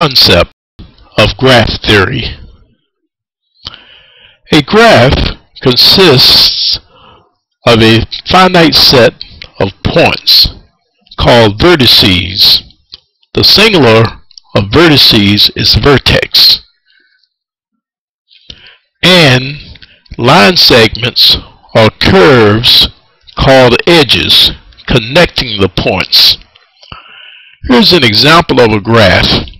concept of graph theory. A graph consists of a finite set of points called vertices. The singular of vertices is vertex. And line segments are curves called edges connecting the points. Here's an example of a graph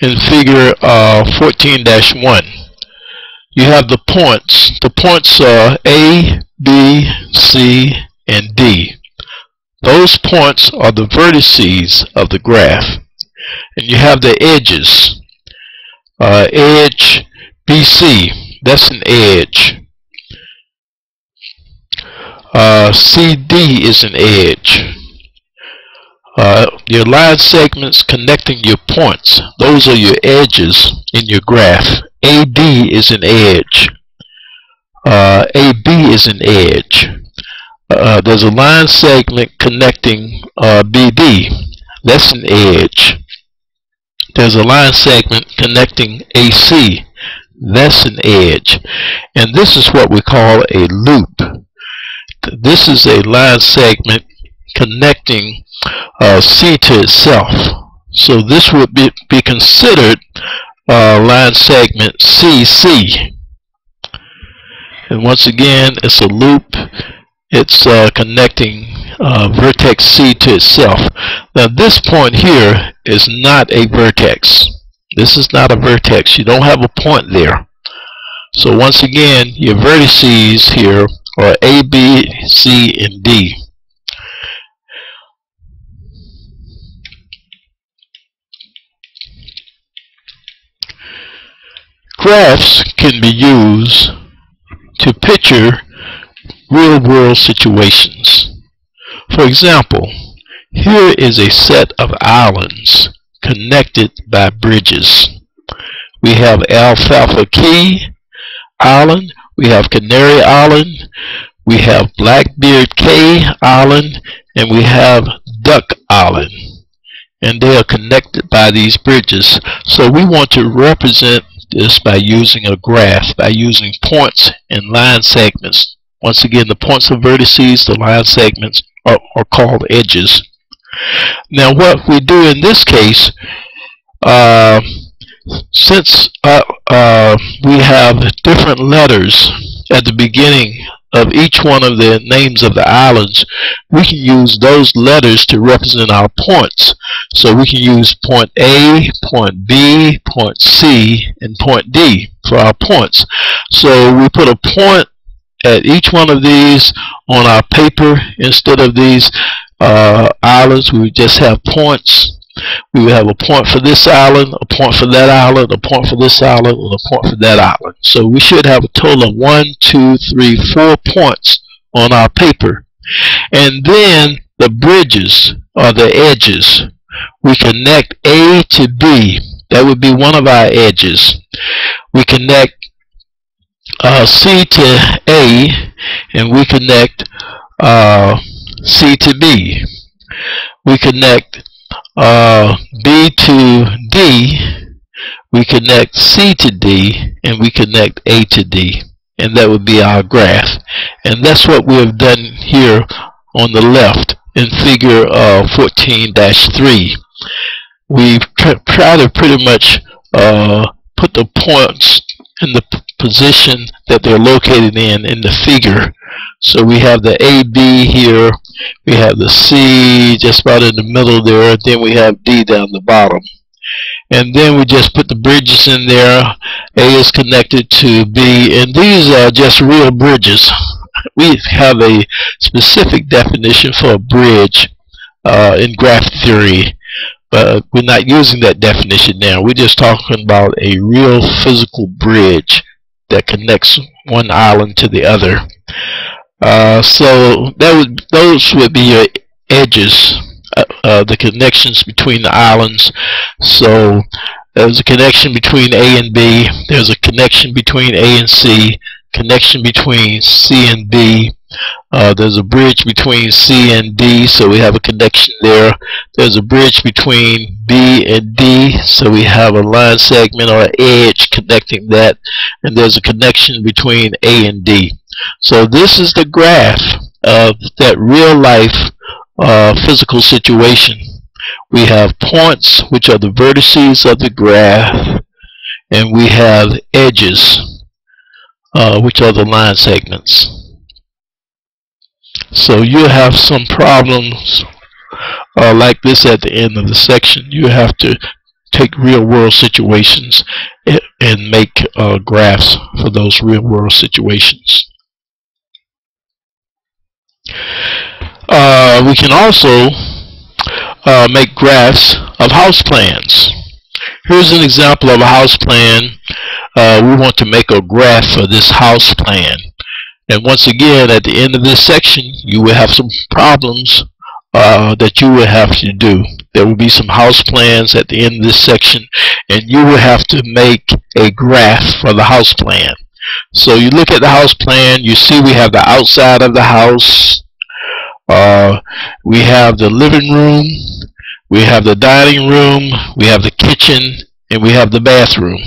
in figure 14-1. Uh, you have the points. The points are A, B, C, and D. Those points are the vertices of the graph. And you have the edges. Uh, edge BC, that's an edge. Uh, CD is an edge. Uh, your line segments connecting your points, those are your edges in your graph. AD is an edge. Uh, AB is an edge. Uh, there's a line segment connecting uh, BD. That's an edge. There's a line segment connecting AC. That's an edge. And this is what we call a loop. This is a line segment connecting uh, C to itself. So this would be, be considered uh, line segment CC. And once again, it's a loop. It's uh, connecting uh, vertex C to itself. Now this point here is not a vertex. This is not a vertex. You don't have a point there. So once again, your vertices here are A, B, C, and D. Graphs can be used to picture real-world situations. For example, here is a set of islands connected by bridges. We have Alfalfa Key Island, we have Canary Island, we have Blackbeard Cay Island, and we have Duck Island. And they are connected by these bridges. So we want to represent this by using a graph, by using points and line segments. Once again, the points of vertices, the line segments are, are called edges. Now what we do in this case, uh, since uh, uh, we have different letters at the beginning of each one of the names of the islands, we can use those letters to represent our points. So we can use point A, point B, point C, and point D for our points. So we put a point at each one of these on our paper instead of these uh, islands. We just have points we would have a point for this island, a point for that island, a point for this island, and a point for that island. So we should have a total of one, two, three, four points on our paper. And then the bridges or the edges. We connect A to B. That would be one of our edges. We connect uh, C to A and we connect uh, C to B. We connect uh, B to D, we connect C to D, and we connect A to D. And that would be our graph. And that's what we have done here on the left in figure 14-3. Uh, We've tried to pretty much uh, put the points in the position that they're located in in the figure. So we have the AB here, we have the C just about in the middle there, then we have D down the bottom. And then we just put the bridges in there. A is connected to B, and these are just real bridges. We have a specific definition for a bridge uh, in graph theory but we're not using that definition now. We're just talking about a real physical bridge that connects one island to the other. Uh, so that would those would be your edges, uh, uh, the connections between the islands. So there's a connection between A and B. There's a connection between A and C. Connection between C and B. Uh, there's a bridge between C and D, so we have a connection there. There's a bridge between B and D, so we have a line segment or edge connecting that. And there's a connection between A and D. So this is the graph of that real life uh, physical situation. We have points, which are the vertices of the graph, and we have edges, uh, which are the line segments. So you have some problems uh, like this at the end of the section. You have to take real world situations and make uh, graphs for those real world situations. Uh, we can also uh, make graphs of house plans. Here's an example of a house plan. Uh, we want to make a graph for this house plan. And once again, at the end of this section, you will have some problems uh, that you will have to do. There will be some house plans at the end of this section, and you will have to make a graph for the house plan. So you look at the house plan, you see we have the outside of the house, uh, we have the living room, we have the dining room, we have the kitchen, and we have the bathroom.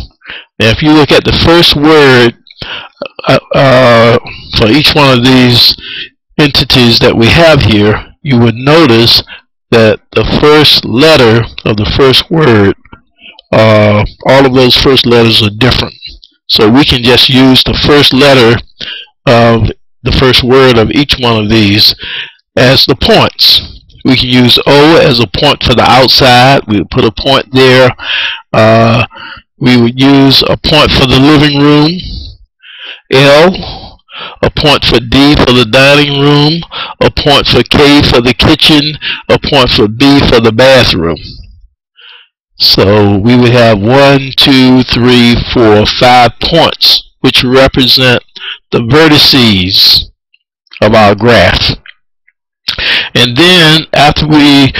Now if you look at the first word uh, uh, for each one of these entities that we have here, you would notice that the first letter of the first word, uh, all of those first letters are different. So we can just use the first letter of the first word of each one of these as the points. We can use O as a point for the outside. We would put a point there. Uh, we would use a point for the living room. L, a point for D for the dining room, a point for K for the kitchen, a point for B for the bathroom. So we would have one, two, three, four, five points, which represent the vertices of our graph. And then after we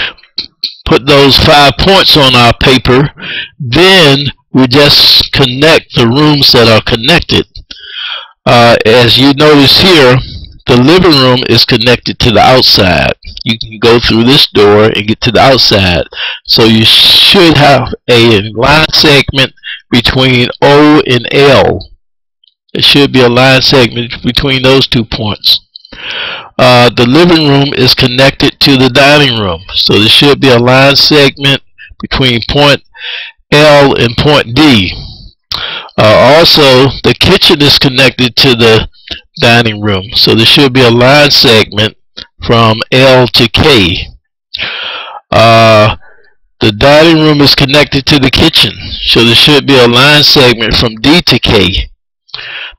put those five points on our paper, then we just connect the rooms that are connected. Uh, as you notice here, the living room is connected to the outside. You can go through this door and get to the outside. So you should have a line segment between O and L. It should be a line segment between those two points uh, the living room is connected to the dining room. So there should be a line segment between point L and point D. Uh, also, the kitchen is connected to the dining room. So there should be a line segment from L to K. Uh, the dining room is connected to the kitchen. So there should be a line segment from D to K.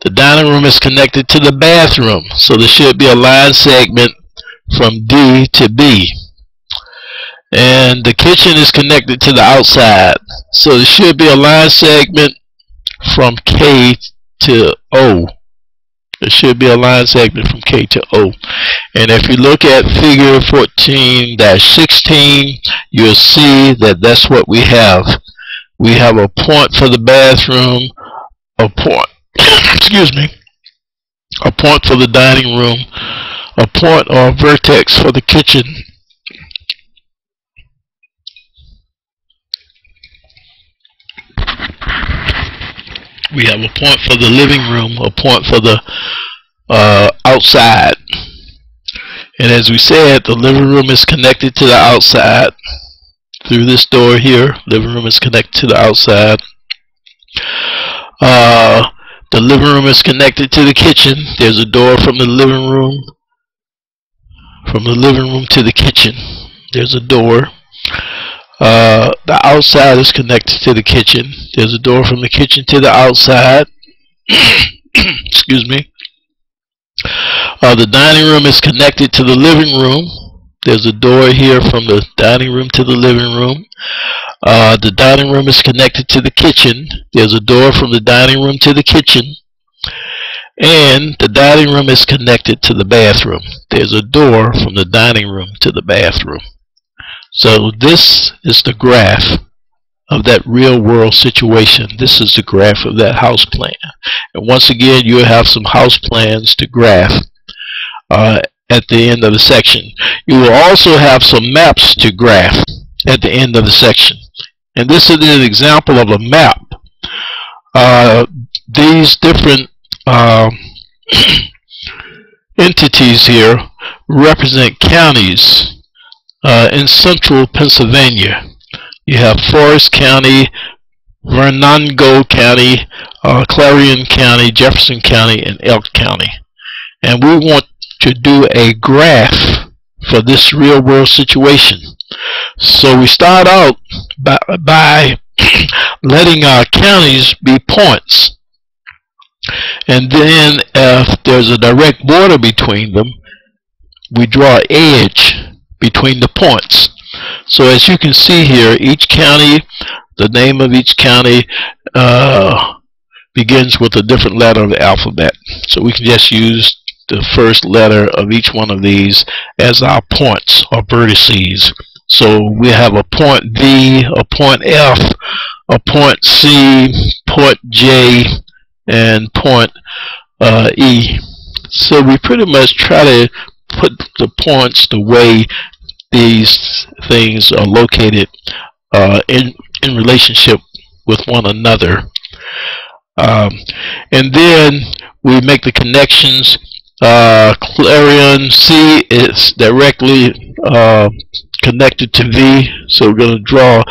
The dining room is connected to the bathroom, so there should be a line segment from D to B. And the kitchen is connected to the outside, so there should be a line segment from K to O. There should be a line segment from K to O. And if you look at figure 14-16, you'll see that that's what we have. We have a point for the bathroom, a point excuse me, a point for the dining room, a point or a vertex for the kitchen, we have a point for the living room, a point for the uh, outside. And as we said, the living room is connected to the outside through this door here. Living room is connected to the outside. Uh, the living room is connected to the kitchen. There's a door from the living room. From the living room to the kitchen. There's a door. Uh, the outside is connected to the kitchen. There's a door from the kitchen to the outside. Excuse me. Uh, the dining room is connected to the living room. There's a door here from the dining room to the living room. Uh, the dining room is connected to the kitchen. There's a door from the dining room to the kitchen. And the dining room is connected to the bathroom. There's a door from the dining room to the bathroom. So this is the graph of that real world situation. This is the graph of that house plan. And once again, you have some house plans to graph. uh, at the end of the section. You will also have some maps to graph at the end of the section. And this is an example of a map. Uh, these different uh, entities here represent counties uh, in central Pennsylvania. You have Forest County, Venango County, uh, Clarion County, Jefferson County, and Elk County. And we want to do a graph for this real world situation. So we start out by, by letting our counties be points. And then if there's a direct border between them, we draw an edge between the points. So as you can see here, each county, the name of each county uh, begins with a different letter of the alphabet. So we can just use the first letter of each one of these as our points or vertices. So we have a point V, a point F, a point C, point J, and point uh, E. So we pretty much try to put the points the way these things are located uh, in, in relationship with one another. Um, and then we make the connections. Uh, Clarion C is directly uh, connected to V, so we're going to draw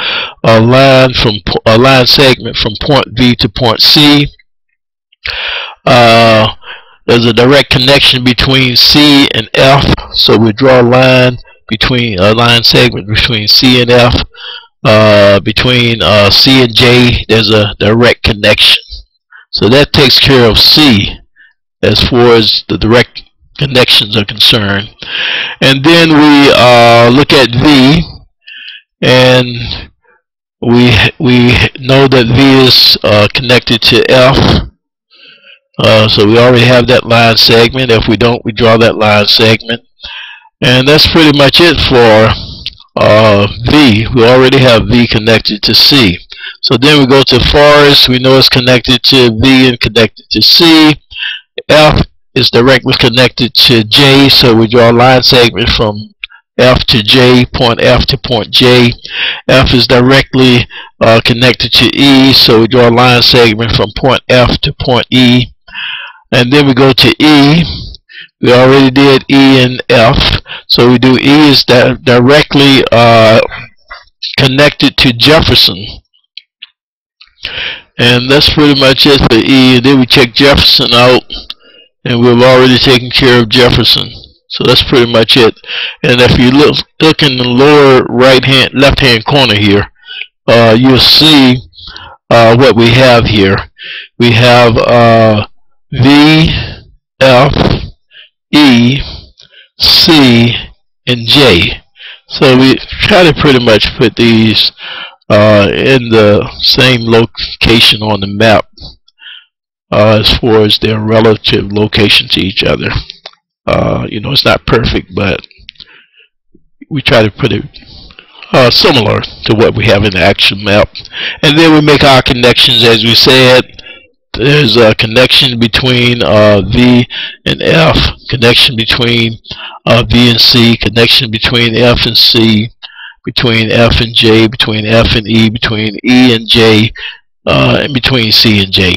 a line from a line segment from point V to point C. Uh, there's a direct connection between C and F, so we draw a line between a line segment between C and F. Uh, between uh, C and J, there's a direct connection. So that takes care of C as far as the direct connections are concerned. And then we uh, look at V, and we we know that V is uh, connected to F. Uh, so we already have that line segment. If we don't, we draw that line segment. And that's pretty much it for uh, V. We already have V connected to C. So then we go to forest. We know it's connected to V and connected to C. F is directly connected to J, so we draw a line segment from F to J, point F to point J. F is directly uh, connected to E, so we draw a line segment from point F to point E. And then we go to E. We already did E and F, so we do E is di directly uh, connected to Jefferson. And that's pretty much it for E. And then we check Jefferson out and we've already taken care of Jefferson. So that's pretty much it. And if you look, look in the lower right hand, left hand corner here, uh, you'll see uh, what we have here. We have uh, V, E, C, and J. So we try to pretty much put these uh, in the same location on the map uh, as far as their relative location to each other. Uh, you know, it's not perfect, but we try to put it uh, similar to what we have in the actual map. And then we make our connections, as we said. There's a connection between uh, V and F, connection between uh, V and C, connection between F and C, between F and J, between F and E, between E and J, uh, and between C and J.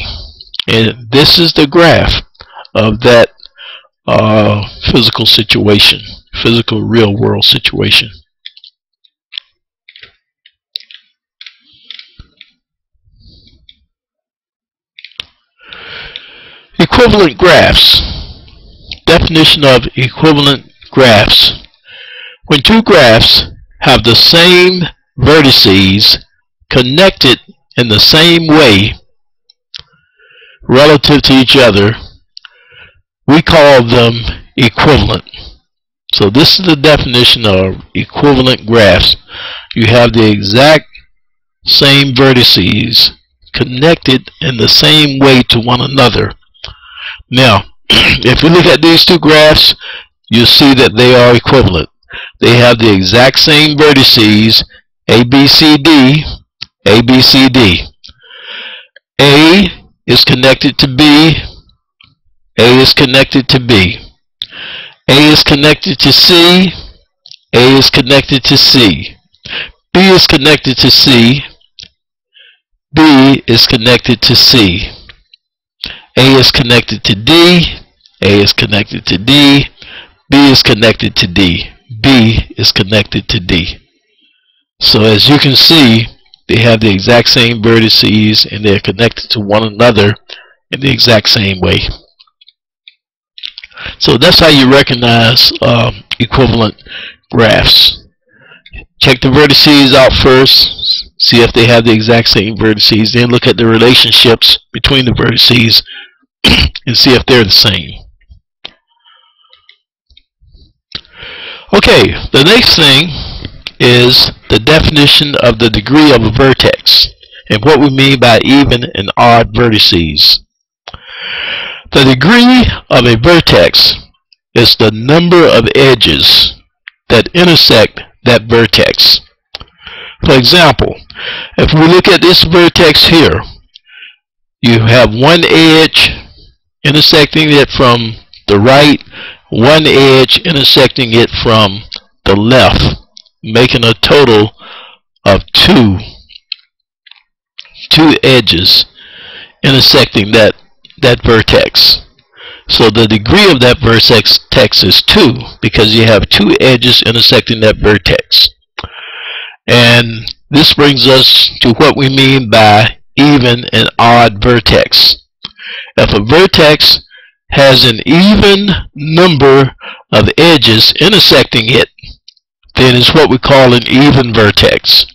And this is the graph of that uh, physical situation, physical real world situation. Equivalent graphs. Definition of equivalent graphs. When two graphs have the same vertices connected in the same way relative to each other, we call them equivalent. So this is the definition of equivalent graphs. You have the exact same vertices connected in the same way to one another. Now, if we look at these two graphs, you'll see that they are equivalent. They have the exact same vertices, A, B, C, D, A, B, C, D. A is connected to B, A is connected to B. A is connected to C. A is connected to C. B is connected to C. B is connected to C. A is connected to D. A is connected to D. B is connected to D. B is connected to D. So as you can see, they have the exact same vertices and they're connected to one another in the exact same way. So that's how you recognize um, equivalent graphs. Check the vertices out first, see if they have the exact same vertices, then look at the relationships between the vertices and see if they're the same. Okay, the next thing is the definition of the degree of a vertex and what we mean by even and odd vertices. The degree of a vertex is the number of edges that intersect that vertex. For example, if we look at this vertex here, you have one edge intersecting it from the right, one edge intersecting it from the left, making a total of two, two edges intersecting that, that vertex. So the degree of that vertex text is 2 because you have two edges intersecting that vertex. And this brings us to what we mean by even and odd vertex. If a vertex has an even number of edges intersecting it, then it's what we call an even vertex.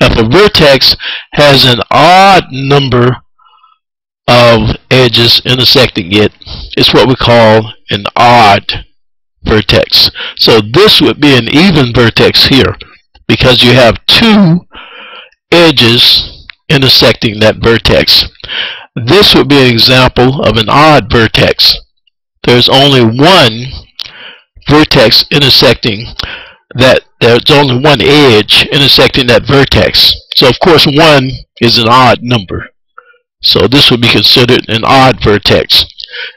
If a vertex has an odd number of edges intersecting it, it's what we call an odd vertex. So this would be an even vertex here because you have two edges intersecting that vertex. This would be an example of an odd vertex. There's only one vertex intersecting that there's only one edge intersecting that vertex. So of course one is an odd number. So this would be considered an odd vertex.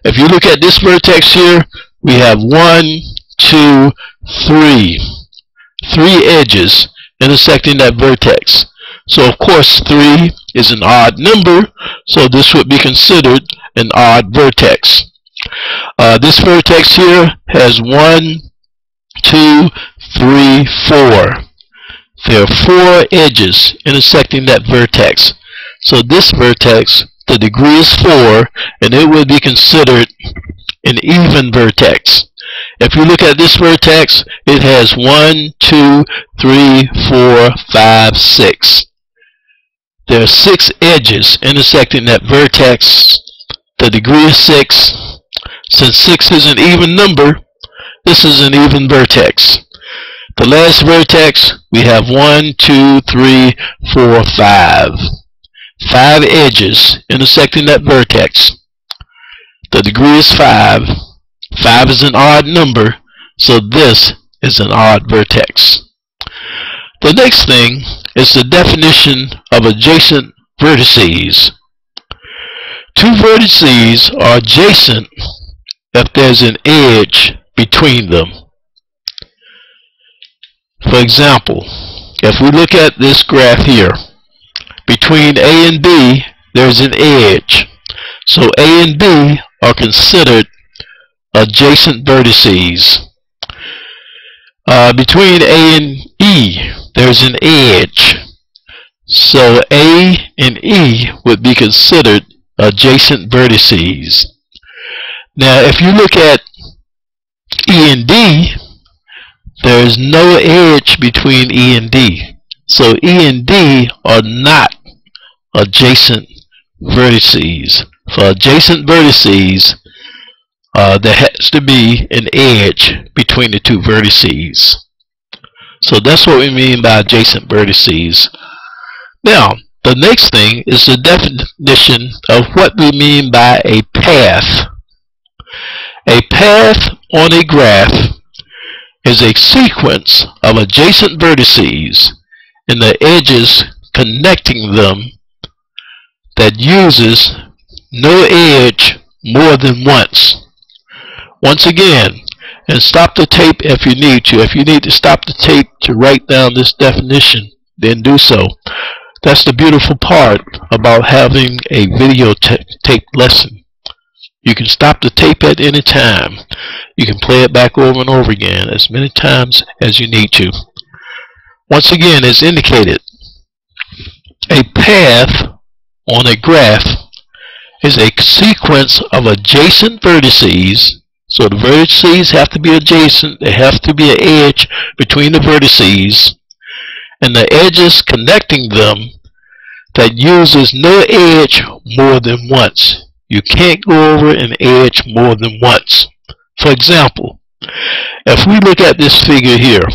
If you look at this vertex here, we have one, two, three. Three edges intersecting that vertex. So of course 3 is an odd number, so this would be considered an odd vertex. Uh, this vertex here has one, two, three, four. There are four edges intersecting that vertex. So this vertex, the degree is 4, and it would be considered an even vertex. If you look at this vertex, it has 1, 2, 3, 4, 5, 6. There are 6 edges intersecting that vertex. The degree is 6. Since 6 is an even number, this is an even vertex. The last vertex, we have 1, 2, 3, 4, 5. 5 edges intersecting that vertex. The degree is 5. 5 is an odd number, so this is an odd vertex. The next thing is the definition of adjacent vertices. Two vertices are adjacent if there's an edge between them. For example, if we look at this graph here, between A and B, there's an edge. So A and B are considered adjacent vertices. Uh, between A and E, there's an edge. So A and E would be considered adjacent vertices. Now, if you look at E and D, there's no edge between E and D. So E and D are not adjacent vertices. For adjacent vertices, uh, there has to be an edge between the two vertices. So that's what we mean by adjacent vertices. Now, the next thing is the definition of what we mean by a path. A path on a graph is a sequence of adjacent vertices and the edges connecting them that uses no edge more than once. Once again, and stop the tape if you need to. If you need to stop the tape to write down this definition, then do so. That's the beautiful part about having a videotape lesson. You can stop the tape at any time. You can play it back over and over again as many times as you need to. Once again, as indicated, a path on a graph is a sequence of adjacent vertices. So the vertices have to be adjacent. There have to be an edge between the vertices. And the edges connecting them that uses no edge more than once. You can't go over an edge more than once. For example, if we look at this figure here,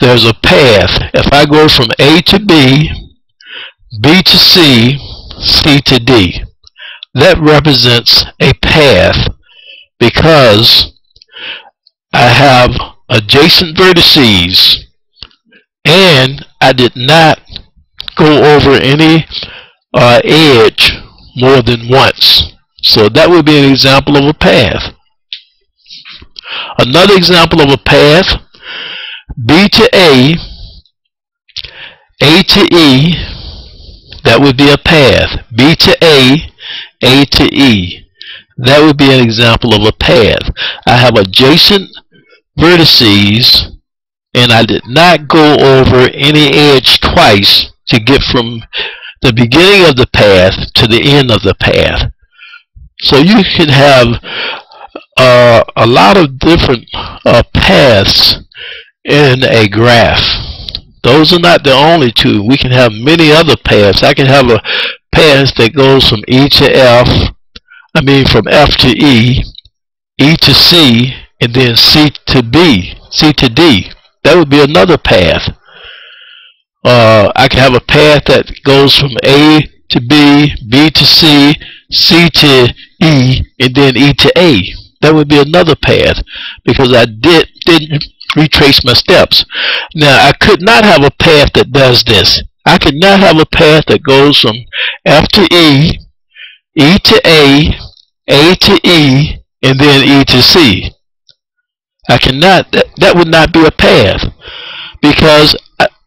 there's a path. If I go from A to B, B to C, C to D, that represents a path because I have adjacent vertices and I did not go over any uh, edge more than once. So that would be an example of a path. Another example of a path, B to A, A to E, that would be a path. B to A, A to E. That would be an example of a path. I have adjacent vertices and I did not go over any edge twice to get from the beginning of the path to the end of the path. So you can have uh, a lot of different uh, paths in a graph. Those are not the only two. We can have many other paths. I can have a path that goes from E to F, I mean from F to E, E to C, and then C to B, C to D. That would be another path uh, I can have a path that goes from A to B, B to C, C to E, and then E to A. That would be another path because I did, didn't retrace my steps. Now, I could not have a path that does this. I could not have a path that goes from F to E, E to A, A to E, and then E to C. I cannot, that, that would not be a path because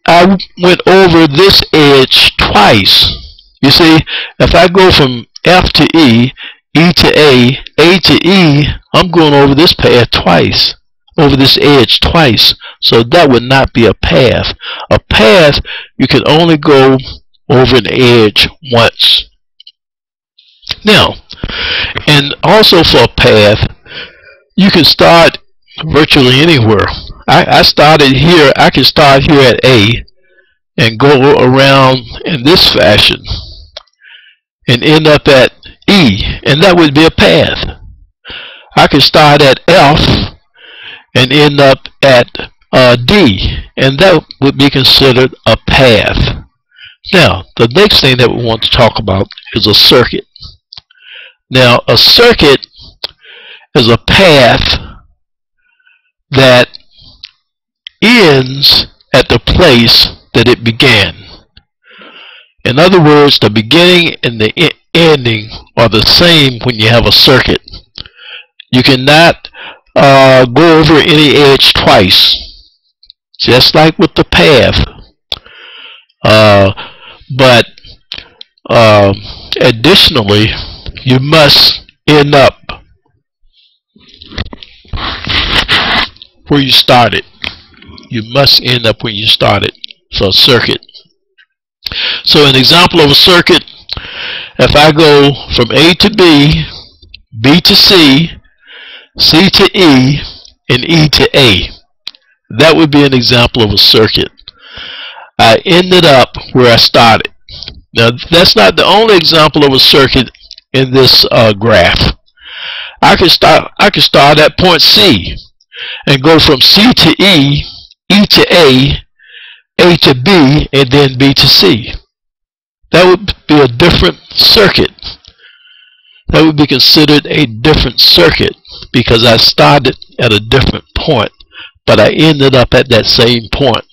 I went over this edge twice. You see, if I go from F to E, E to A, A to E, I'm going over this path twice, over this edge twice. So that would not be a path. A path, you can only go over an edge once. Now, and also for a path, you can start virtually anywhere. I, I started here, I can start here at A and go around in this fashion and end up at E, and that would be a path. I could start at F and end up at uh, D, and that would be considered a path. Now, the next thing that we want to talk about is a circuit. Now, a circuit is a path that ends at the place that it began. In other words, the beginning and the ending are the same when you have a circuit. You cannot uh, go over any edge twice, just like with the path. Uh, but uh, additionally, you must end up where you started. You must end up where you started. So a circuit. So an example of a circuit, if I go from A to B, B to C, C to E, and E to A, that would be an example of a circuit. I ended up where I started. Now that's not the only example of a circuit in this uh, graph. I could start I could start at point C and go from C to E, E to A, A to B, and then B to C. That would be a different circuit. That would be considered a different circuit because I started at a different point, but I ended up at that same point.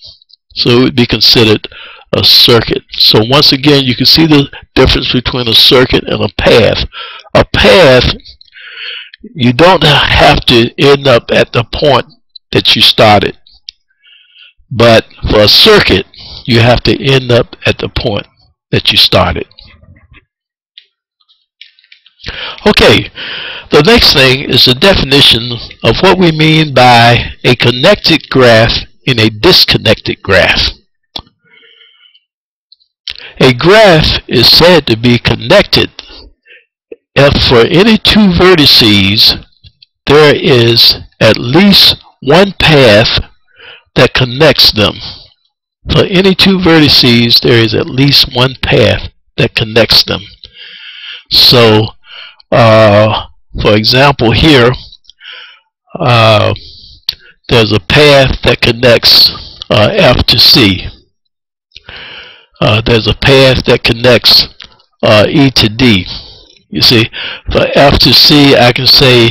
So it would be considered a circuit. So once again, you can see the difference between a circuit and a path. A path you don't have to end up at the point that you started. But for a circuit, you have to end up at the point that you started. Okay, the next thing is the definition of what we mean by a connected graph in a disconnected graph. A graph is said to be connected if for any two vertices there is at least one path that connects them. For any two vertices there is at least one path that connects them. So, uh, for example here, uh, there's a path that connects uh, F to C. Uh, there's a path that connects uh, E to D. You see, for F to C, I can say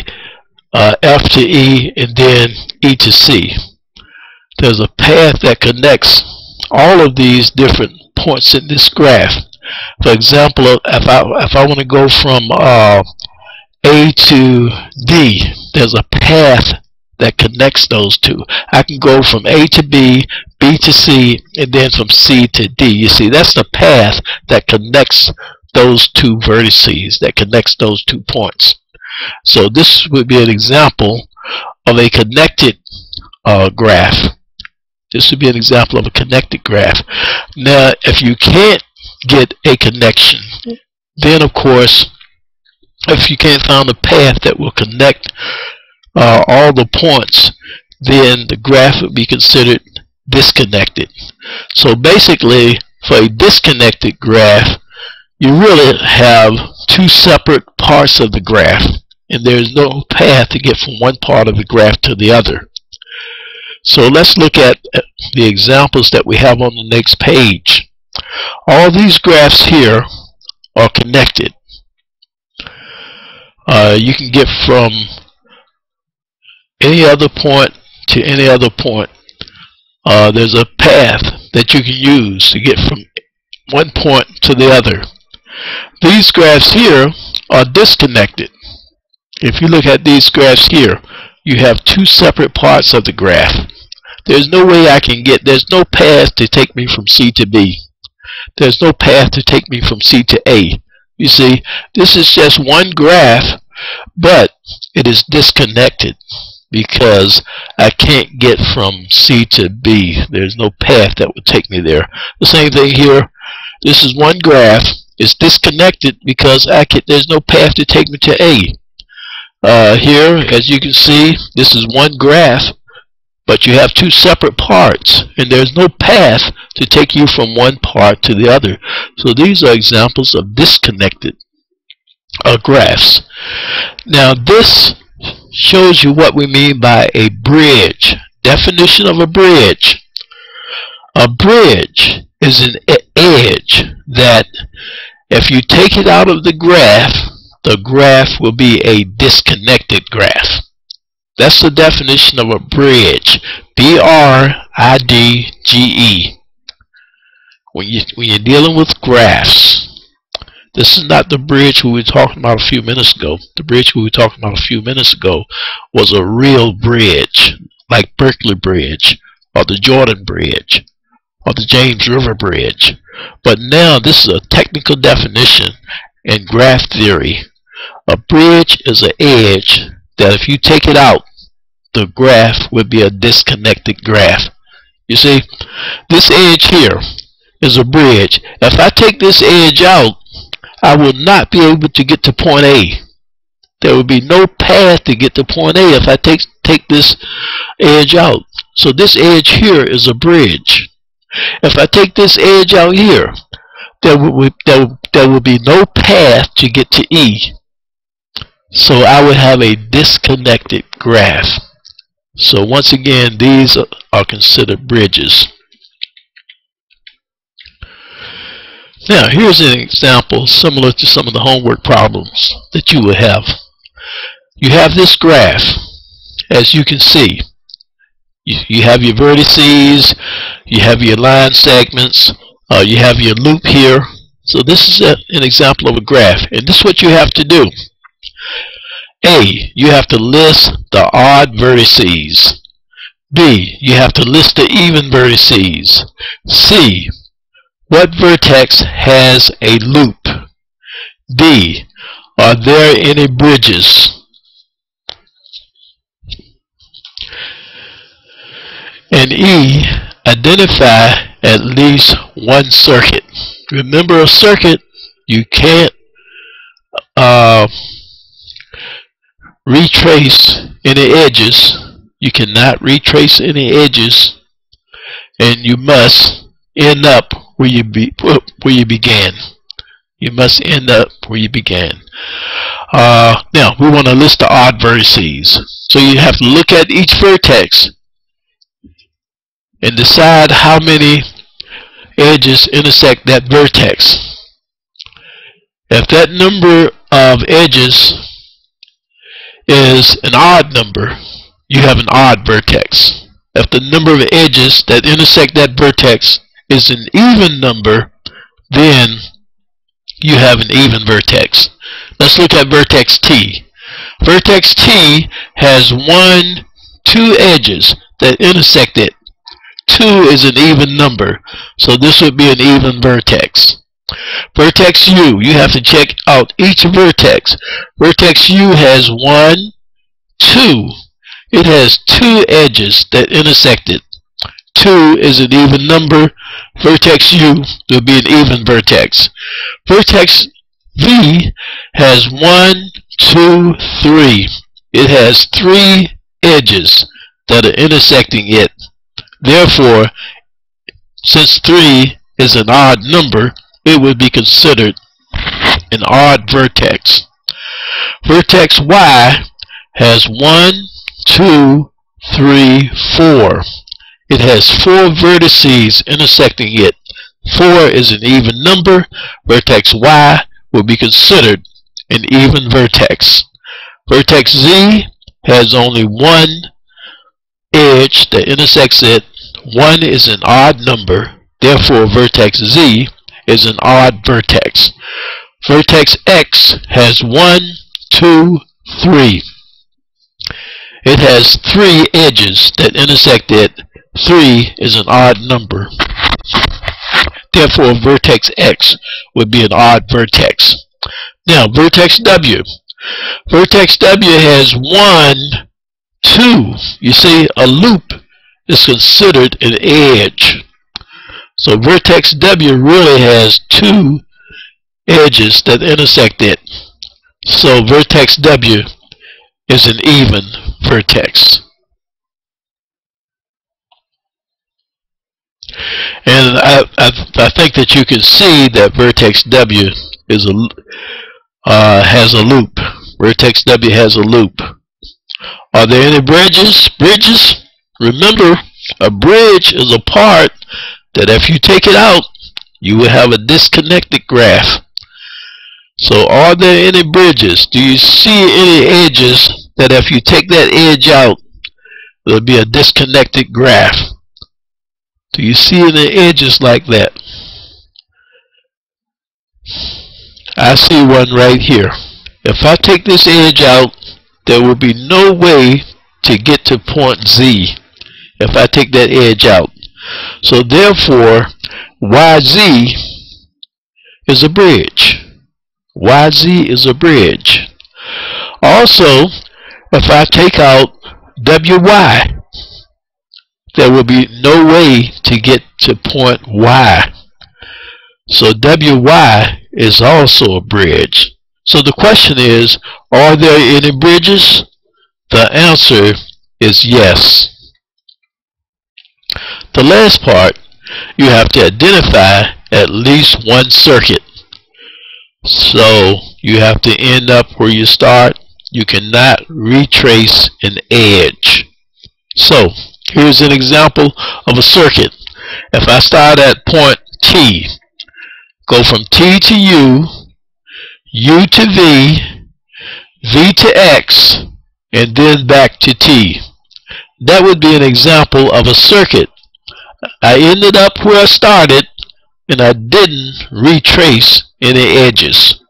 uh, F to E and then E to C. There's a path that connects all of these different points in this graph. For example, if I if I want to go from uh, A to D, there's a path that connects those two. I can go from A to B, B to C, and then from C to D. You see, that's the path that connects those two vertices, that connects those two points. So this would be an example of a connected uh, graph. This would be an example of a connected graph. Now, if you can't get a connection, then of course, if you can't find a path that will connect uh, all the points, then the graph would be considered disconnected. So basically, for a disconnected graph, you really have two separate parts of the graph and there's no path to get from one part of the graph to the other. So let's look at the examples that we have on the next page. All these graphs here are connected. Uh, you can get from any other point to any other point. Uh, there's a path that you can use to get from one point to the other. These graphs here are disconnected. If you look at these graphs here, you have two separate parts of the graph. There's no way I can get, there's no path to take me from C to B. There's no path to take me from C to A. You see, this is just one graph, but it is disconnected because I can't get from C to B. There's no path that would take me there. The same thing here. This is one graph, It's disconnected because I can, there's no path to take me to A. Uh, here, as you can see, this is one graph, but you have two separate parts, and there's no path to take you from one part to the other. So these are examples of disconnected uh, graphs. Now this shows you what we mean by a bridge. Definition of a bridge. A bridge is an edge that if you take it out of the graph, the graph will be a disconnected graph. That's the definition of a bridge. B-R-I-D-G-E. When, you, when you're dealing with graphs, this is not the bridge we were talking about a few minutes ago. The bridge we were talking about a few minutes ago was a real bridge, like Berkeley Bridge or the Jordan Bridge or the James River Bridge. But now this is a technical definition in graph theory. A bridge is an edge that if you take it out, the graph would be a disconnected graph. You see, this edge here is a bridge. If I take this edge out, I will not be able to get to point A. There would be no path to get to point A if I take, take this edge out. So this edge here is a bridge. If I take this edge out here, there will, there, there will be no path to get to E. So I would have a disconnected graph. So once again, these are considered bridges. Now, here's an example similar to some of the homework problems that you would have. You have this graph, as you can see. You, you have your vertices, you have your line segments, uh, you have your loop here. So this is a, an example of a graph. And this is what you have to do. A. You have to list the odd vertices. B. You have to list the even vertices. C. What vertex has a loop? D. Are there any bridges? And E. Identify at least one circuit. Remember a circuit, you can't uh, retrace any edges. You cannot retrace any edges and you must end up where you be where you began. You must end up where you began. Uh, now we want to list the odd vertices. So you have to look at each vertex and decide how many edges intersect that vertex. If that number of edges is an odd number, you have an odd vertex. If the number of edges that intersect that vertex is an even number, then you have an even vertex. Let's look at vertex T. Vertex T has one, two edges that intersect it. 2 is an even number, so this would be an even vertex. Vertex U, you have to check out each vertex. Vertex U has 1, 2. It has two edges that intersect it. 2 is an even number. Vertex U will be an even vertex. Vertex V has 1, 2, 3. It has three edges that are intersecting it. Therefore, since 3 is an odd number, it would be considered an odd vertex. Vertex Y has 1, 2, 3, 4. It has four vertices intersecting it. 4 is an even number. Vertex Y will be considered an even vertex. Vertex Z has only one edge that intersects it, 1 is an odd number, therefore vertex Z is an odd vertex. Vertex X has 1, 2, 3. It has three edges that intersect it. 3 is an odd number. Therefore, vertex X would be an odd vertex. Now, vertex W. Vertex W has 1, 2. You see, a loop is considered an edge. So vertex W really has two edges that intersect it. So vertex W is an even vertex. And I, I, I think that you can see that vertex W is a uh, has a loop. Vertex W has a loop. Are there any bridges? Bridges? Remember, a bridge is a part that if you take it out, you will have a disconnected graph. So are there any bridges? Do you see any edges that if you take that edge out, there'll be a disconnected graph? Do you see any edges like that? I see one right here. If I take this edge out, there will be no way to get to point Z if I take that edge out. So therefore, YZ is a bridge. YZ is a bridge. Also, if I take out WY, there will be no way to get to point Y. So WY is also a bridge. So the question is, are there any bridges? The answer is yes. The last part, you have to identify at least one circuit. So you have to end up where you start. You cannot retrace an edge. So here's an example of a circuit. If I start at point T, go from T to U, U to V, V to X, and then back to T. That would be an example of a circuit I ended up where I started and I didn't retrace any edges.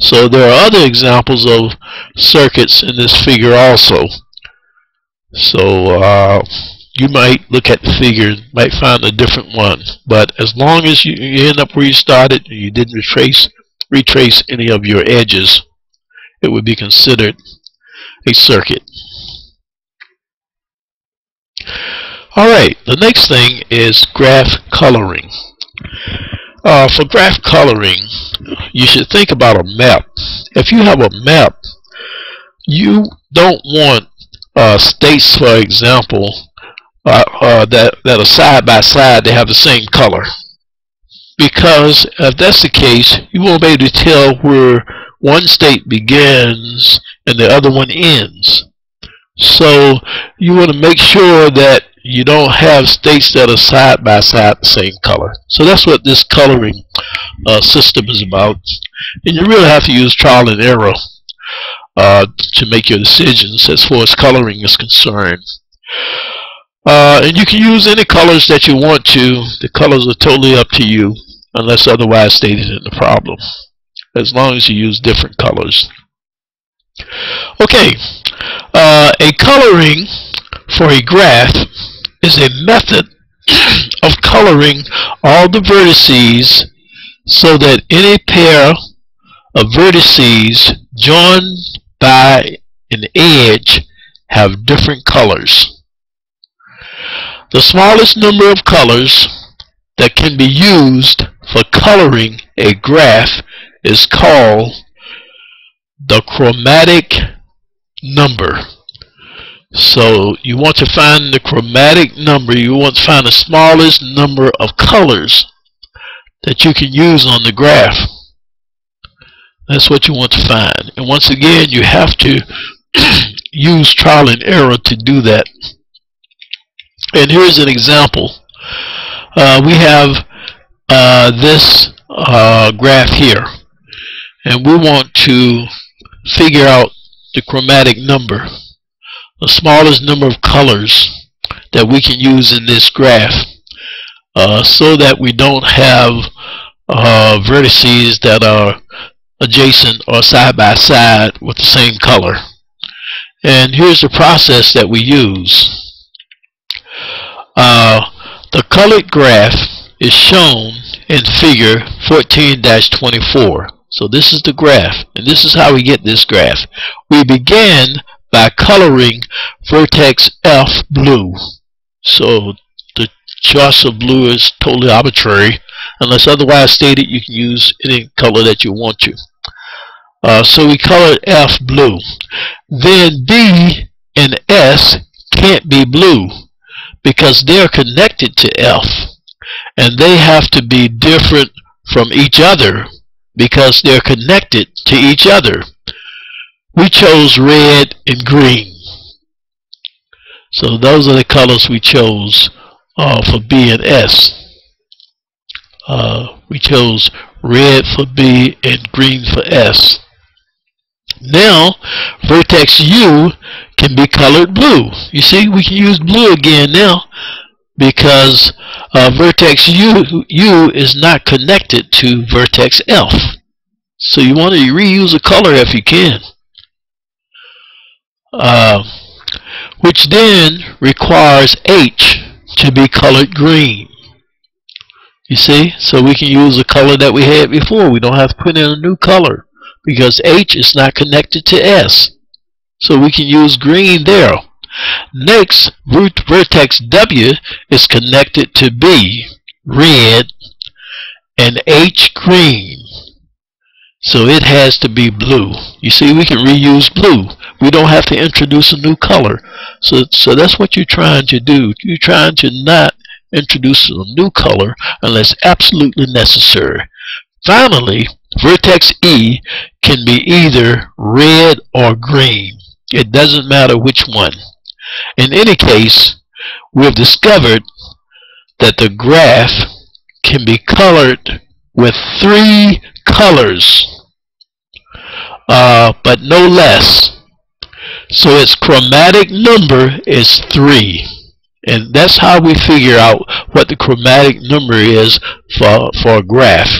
So there are other examples of circuits in this figure also. So uh, you might look at the figure, might find a different one. But as long as you, you end up where you started and you didn't retrace, retrace any of your edges, it would be considered a circuit. Alright, the next thing is graph coloring. Uh, for graph coloring, you should think about a map. If you have a map, you don't want uh, states, for example, uh, uh, that, that are side by side, they have the same color. Because if that's the case, you won't be able to tell where one state begins and the other one ends. So you want to make sure that you don't have states that are side by side the same color. So that's what this coloring uh, system is about. And you really have to use trial and error uh, to make your decisions as far as coloring is concerned. Uh, and you can use any colors that you want to. The colors are totally up to you unless otherwise stated in the problem as long as you use different colors. Okay, uh, a coloring for a graph is a method of coloring all the vertices so that any pair of vertices joined by an edge have different colors. The smallest number of colors that can be used for coloring a graph is called the chromatic number. So you want to find the chromatic number. You want to find the smallest number of colors that you can use on the graph. That's what you want to find. And once again, you have to use trial and error to do that. And here's an example. Uh, we have uh, this uh, graph here and we want to figure out the chromatic number the smallest number of colors that we can use in this graph uh, so that we don't have uh, vertices that are adjacent or side by side with the same color and here's the process that we use uh, the colored graph is shown in figure 14-24 so this is the graph, and this is how we get this graph. We begin by coloring vertex F blue. So the choice of blue is totally arbitrary. Unless otherwise stated, you can use any color that you want to. Uh, so we colored F blue. Then B and S can't be blue because they're connected to F. And they have to be different from each other because they're connected to each other. We chose red and green. So those are the colors we chose uh, for B and S. Uh, we chose red for B and green for S. Now, vertex U can be colored blue. You see, we can use blue again now because uh, vertex U, U is not connected to vertex F. So you want to reuse a color if you can. Uh, which then requires H to be colored green. You see? So we can use the color that we had before. We don't have to put in a new color because H is not connected to S. So we can use green there. Next, vertex W is connected to B, red, and H, green. So it has to be blue. You see, we can reuse blue. We don't have to introduce a new color. So, so that's what you're trying to do. You're trying to not introduce a new color unless absolutely necessary. Finally, vertex E can be either red or green. It doesn't matter which one. In any case, we have discovered that the graph can be colored with three colors, uh, but no less. So its chromatic number is 3. And that's how we figure out what the chromatic number is for, for a graph.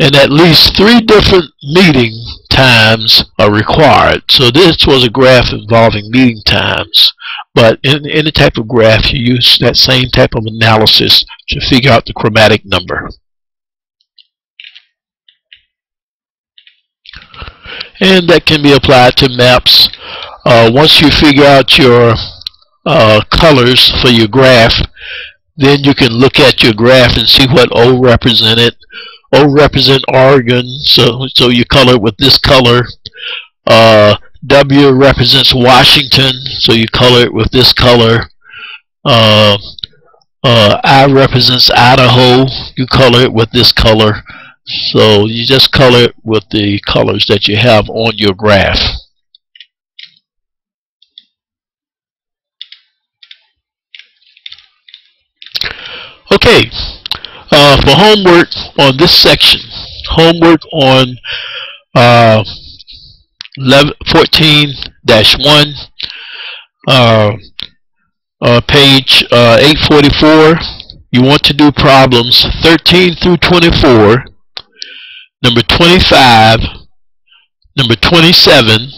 and at least three different meeting times are required. So this was a graph involving meeting times, but in any type of graph you use that same type of analysis to figure out the chromatic number. And that can be applied to maps. Uh, once you figure out your uh, colors for your graph, then you can look at your graph and see what O represented. O represent Oregon, so so you color it with this color. Uh, w represents Washington, so you color it with this color. Uh, uh, I represents Idaho, you color it with this color. So you just color it with the colors that you have on your graph. Okay, uh, for homework on this section, homework on uh, 14-1, uh, uh, page uh, 844, you want to do problems 13 through 24, number 25, number 27,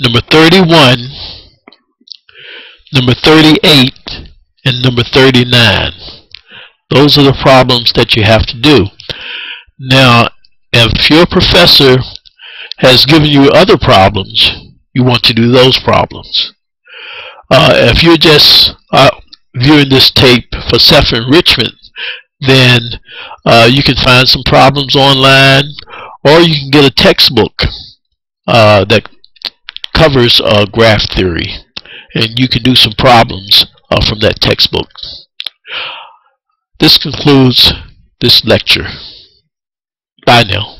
number 31, number 38, and number 39. Those are the problems that you have to do. Now, if your professor has given you other problems, you want to do those problems. Uh, if you're just uh, viewing this tape for self-enrichment, then uh, you can find some problems online or you can get a textbook uh, that covers uh, graph theory and you can do some problems uh, from that textbook. This concludes this lecture. Bye now.